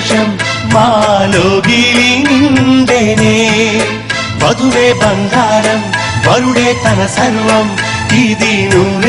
സന്തോഷം മാലോകിലിന്തേനേ വധുവേ ബന്ധാരം വരുടെ തന സർവം ഇതിനുള്ളിൽ